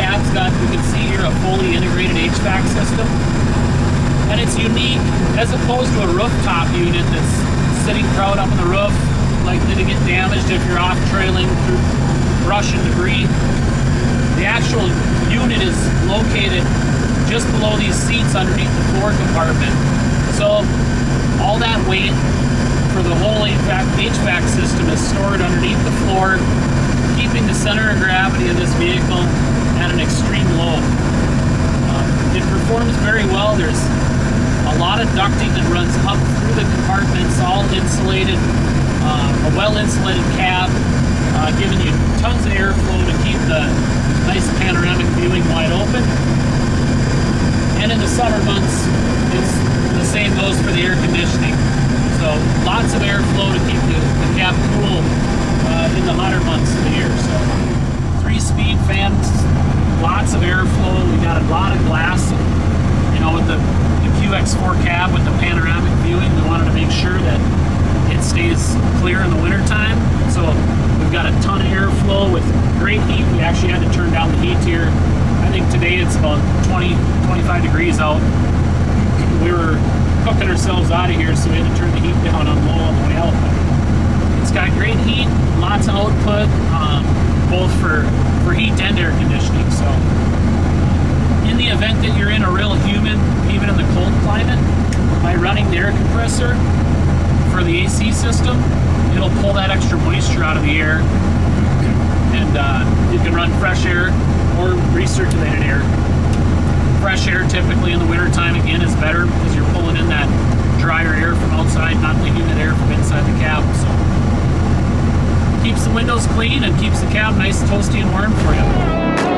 cab's got, you can see here, a fully integrated HVAC system. And it's unique as opposed to a rooftop unit that's sitting proud up on the roof, likely to get damaged if you're off trailing through brush and debris. The actual unit is located just below these seats underneath the floor compartment. So all that weight for the whole HVAC, HVAC system is stored underneath the floor, keeping the center of gravity of this vehicle at an extreme low. Um, it performs very well. There's a lot of ducting that runs up through the compartments, all insulated, uh, a well-insulated cab, uh, giving you tons of airflow to keep the nice panoramic viewing wide open. And in the summer months, it's the same goes for the air conditioning. So lots of airflow to keep the, the cab cool uh, in the hotter months of the year. So three-speed fans, lots of airflow. We got a lot of glass. You know, with the QX4 cab with the panoramic viewing, we wanted to make sure that it stays clear in the wintertime. So we've got a ton of airflow with great heat. We actually had to turn down the heat here. I think today it's about 20, 25 degrees out. We were cooking ourselves out of here, so we had to turn the heat down on low on the way out. It's got great heat, lots of output, um, both for, for heat and air conditioning. So in the event that you're in a real humid, even in the cold climate, by running the air compressor for the AC system, it'll pull that extra moisture out of the air and uh, you can run fresh air or recirculated air. Fresh air typically in the wintertime again is better because you're pulling in that drier air from outside, not the humid air from inside the cab. So keeps the windows clean and keeps the cab nice, toasty, and warm for you.